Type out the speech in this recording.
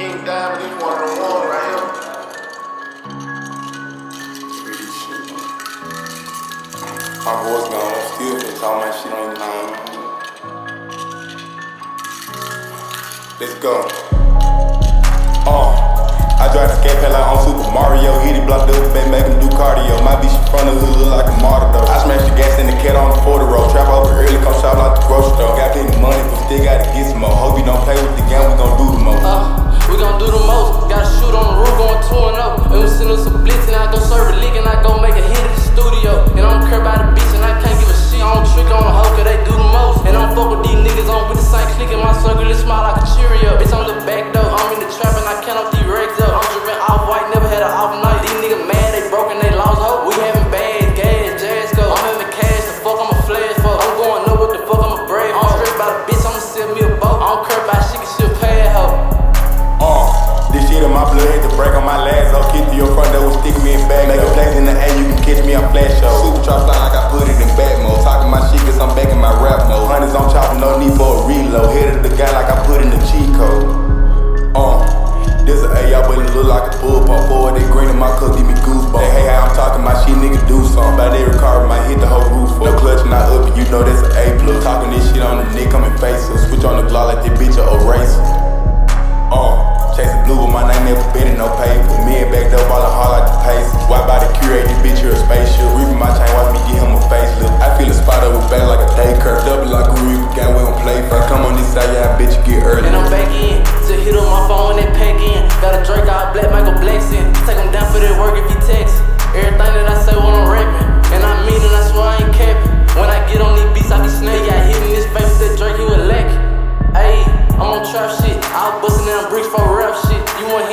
King Diamond, this one on one right here. My voice gone, I'm still finna talk my shit on your Let's go. Uh, I drive the skate like Ой,